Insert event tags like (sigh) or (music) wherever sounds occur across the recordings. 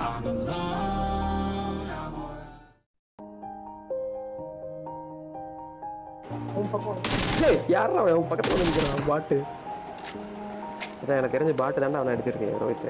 I'm alone, I'm alright. அவன் பக்கத்துல வந்து நிக்கிறான். பாட்டு. அதான் எனக்கு தெரிஞ்ச பாட்டு தாண்டா அவனை அடிச்சிருக்கேன் Rohit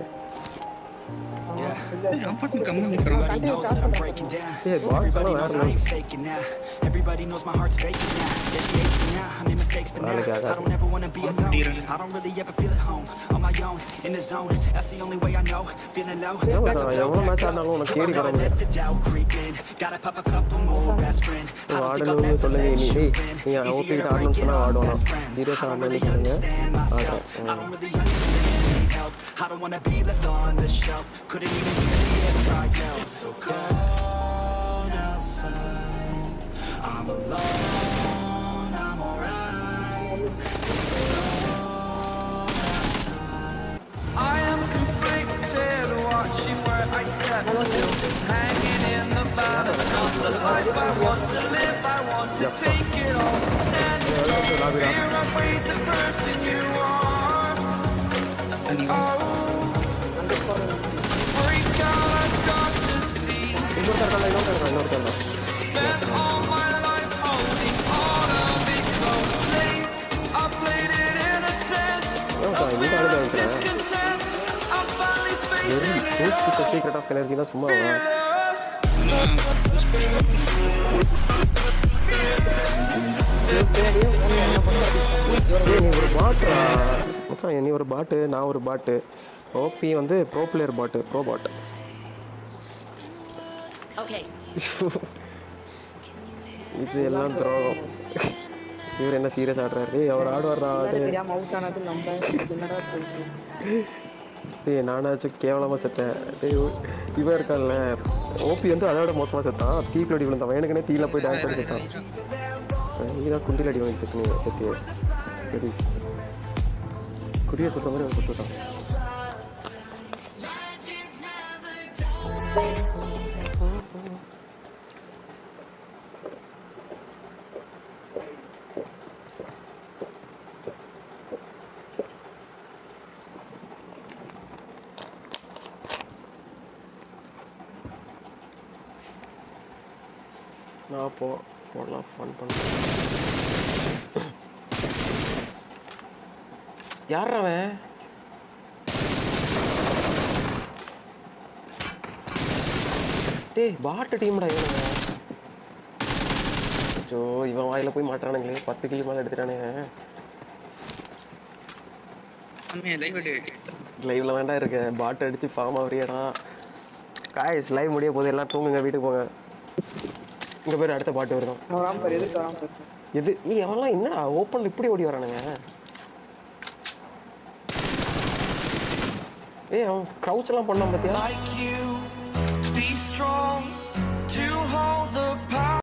Everybody knows that I'm breaking down. Everybody knows I ain't faking now. Everybody knows my heart's faking now. Yeah, she hates me now. I made mistakes, but now I don't ever wanna be alone. I don't really ever feel at home. On my own, in the zone. That's the only way I know. Feeling low. Back to blow back I know I let the doubt creep in. Gotta pop a couple more aspirin. I don't think I'll let the lead you in. Easier to break it off best friends. I don't really understand myself. I don't really understand. myself. I don't wanna be left on the shelf. Couldn't even hear the air I yelled. It's so cold outside. I'm alone. I'm alright. It's so cold outside. I am conflicted, watching where I step still, hanging in the balance of the life I want to live. I want to take it all, standing tall. Fear I break the person you are. Oh, break I played it innocent, ஏன்ப்பா, இந்த இருக்கிறேன் secret of சும்மா நீ ஒரு பாட்டா நீ ஒரு பாட்டு நான் ஒரு பாட்டு ஓபி வந்து ப்ரோ பிளேயர் பாட்டு ப்ரோ பாட்டு (laughs) இது எல்லாம் துரோகம். இவர் என்ன சீரியஸ் ஆடுறாரு? ஏய் அவர் ஆடுவார்டா முன்னாடி தெரியாம அவுட் ஆனது நம்ம என்னடா போயிட்டு டேய் நானாச்சும் கேவலமா செத்தேன். டேய் இவன் இருக்கான்ல. ஓபி வந்து அதோட மோசமா செத்தான். தீக்குள்ள அடி விழுந்தான். எனக்குனே தீல போய் டான்ஸ் ஆடி செத்தான் நீ தான் குண்டில் அடி வாங்கி செத்து செத்து சரி. குடிய சுத்த மாதிரி அவன் சுத்தான் நான் போ போடலாம் ஃபன் பண்ணலாம் யார் அவன்? டேய் பாட்டு டீம்டா இவன் ஜோ இவன் வாயில போய் மாட்டானுங்களே பத்து கிலோ மேலே எடுத்துட்டானுங்க லைவ்ல வேண்டாம் இருக்க. பாட்டு அடிச்சு பாமா வரியடா. காய்ஸ் லைவ் முடிய போது எல்லாம் தூங்குங்க வீட்டுக்கு போங்க. இங்க பேர் அடுத்த பாட்டு வருதான். வராம பாரு எதுக்கு வராம பாரு எது ஏய் அவன்லாம் என்னடா ஓப்பன்ல இப்படி ஓடி வரானுங்க? ஏய் அவன் க்ரௌச் எல்லாம் பண்ணான் பாத்தியா?